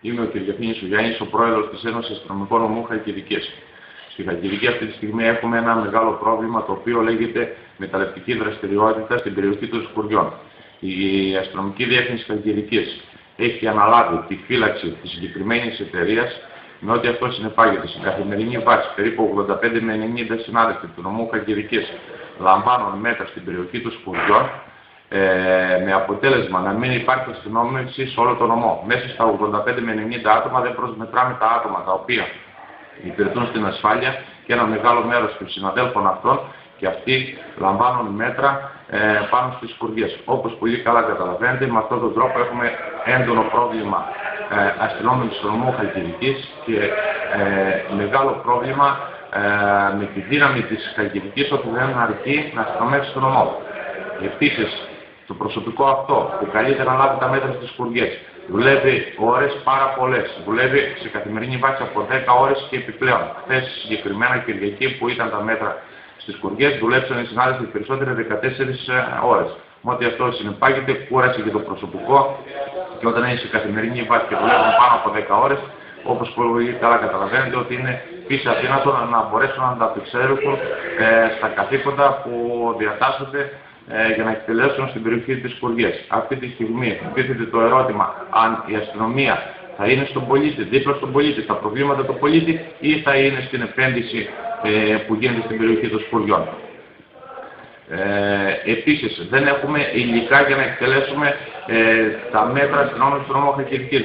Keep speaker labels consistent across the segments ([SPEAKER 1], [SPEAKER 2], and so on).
[SPEAKER 1] Είμαι ο Κυριαθήνη Ουγιάννη, ο πρόεδρος της Ένωσης Αστυνομικών Ομού Χαλκιδική. Στη Χαλκιδική αυτή τη στιγμή έχουμε ένα μεγάλο πρόβλημα το οποίο λέγεται μεταλλευτική δραστηριότητα στην περιοχή των Σκουριών. Η αστυνομική διεύθυνση Χαλκιδική έχει αναλάβει τη φύλαξη της συγκεκριμένης εταιρείας με ό,τι αυτό συνεπάγεται. Στην καθημερινή βάση, περίπου 85 με 90 συνάδελφοι του νομού Χαλκιδική λαμβάνουν μέτρα στην περιοχή των Σκουριών ε, με αποτέλεσμα να μην υπάρχει αστυνόμευση σε όλο το νομό. Μέσα στα 85 με 90 άτομα δεν προσμετράμε τα άτομα τα οποία υπηρετούν στην ασφάλεια και ένα μεγάλο μέρος των συναδέλφων αυτών και αυτοί λαμβάνουν μέτρα ε, πάνω στις σκουριές. Όπως πολύ καλά καταλαβαίνετε, με αυτόν τον τρόπο έχουμε έντονο πρόβλημα ε, αστυνόμευσης στο νομό Χαλκιδικής και ε, μεγάλο πρόβλημα ε, με τη δύναμη της Χαλκιδικής ότι δεν αρκεί να αστυνομεύσει το νομό. Επίσης, το προσωπικό αυτό που καλείται να λάβει τα μέτρα στις σκουριές δουλεύει ώρες πάρα πολλές. Δουλεύει σε καθημερινή βάση από 10 ώρες και επιπλέον. Χθες συγκεκριμένα Κυριακή που ήταν τα μέτρα στις σκουριές δουλέψαν οι συνάδελφοι περισσότεροι 14 ώρες. Με ό,τι αυτό συνεπάγεται, κούρασε και το προσωπικό και όταν είναι σε καθημερινή βάση και δουλεύουν πάνω από 10 ώρες, όπως πολύ καλά καταλαβαίνετε, ότι είναι πίσω αδύνατο να μπορέσουν να ανταπεξέλθουν ε, στα καθήκοντα που διατάσσονται ε, για να εκτελέσουν στην περιοχή της Σκουριές. Αυτή τη στιγμή τίθεται το ερώτημα αν η αστυνομία θα είναι στον πολίτη, δίπλα στον πολίτη, στα προβλήματα του πολίτη ή θα είναι στην επένδυση ε, που γίνεται στην περιοχή των Σκουριών. Ε, επίσης, δεν έχουμε υλικά για να εκτελέσουμε ε, τα μέτρα αστυνόμευση του νόμου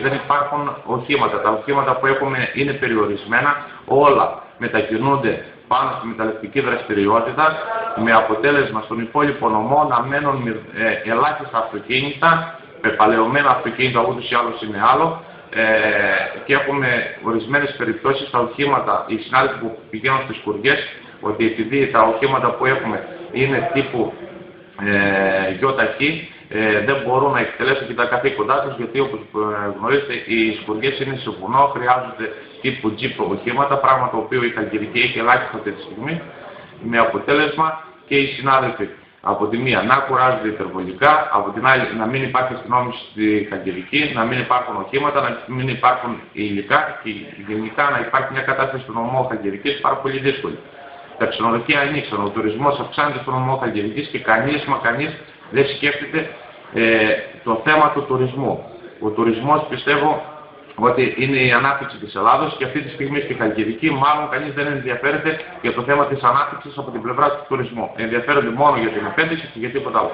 [SPEAKER 1] Δεν υπάρχουν οχήματα. Τα οχήματα που έχουμε είναι περιορισμένα. Όλα μετακινούνται πάνω στη μεταλλευτική δραστηριότητα με αποτέλεσμα στον υπόλοιπο νομό να μένουν ε, ελάχιστα αυτοκίνητα, πεπαλαιωμένα αυτοκίνητα ούτως ή άλλως είναι άλλο. Ε, και έχουμε ορισμένες περιπτώσεις στα οχήματα, οι συνάδελφοι που πηγαίνουν στις κουριές, ότι επειδή τα οχήματα που έχουμε είναι τύπου ε, γιοταχή, ε, δεν μπορούν να εκτελέσουν και τα καθήκοντά τους, γιατί όπως ε, γνωρίζετε οι σκουριές είναι σε βουνό, χρειάζονται τύπου τζιπ οχήματα, πράγμα το οποίο η Καγκυρική έχει ελάχιστα αυτή τη στιγμή, με αποτέλεσμα και οι συνάδελφοι από τη μία να κουράζονται υπερβολικά, από την άλλη να μην υπάρχει αστυνόμηση στη Καγκυρική, να μην υπάρχουν οχήματα, να μην υπάρχουν υλικά και γενικά να υπάρχει μια κατάσταση του νομού Καγκυρικής πάρα πολύ δύσκολη. Τα ξενοδοχεία ανοίξαν, ο τουρισμό αυξάνεται στο νομό Καγκυρικής και κανείς μα κανείς δεν σκέφτεται ε, το θέμα του τουρισμού. Ο τουρισμός πιστεύω ότι είναι η ανάπτυξη της Ελλάδος και αυτή τη στιγμή στη Χαλκιδική μάλλον κανείς δεν ενδιαφέρεται για το θέμα της ανάπτυξης από την πλευρά του τουρισμού. Ενδιαφέρονται μόνο για την επένδυση και για τίποτα άλλο.